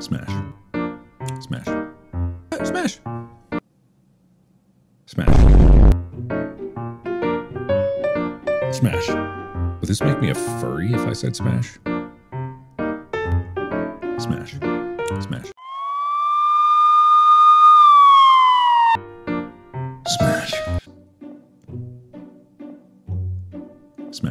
Smash. Smash. Smash. Smash. Smash. Would this make me a furry if I said smash? Smash. Smash. Smash. Smash.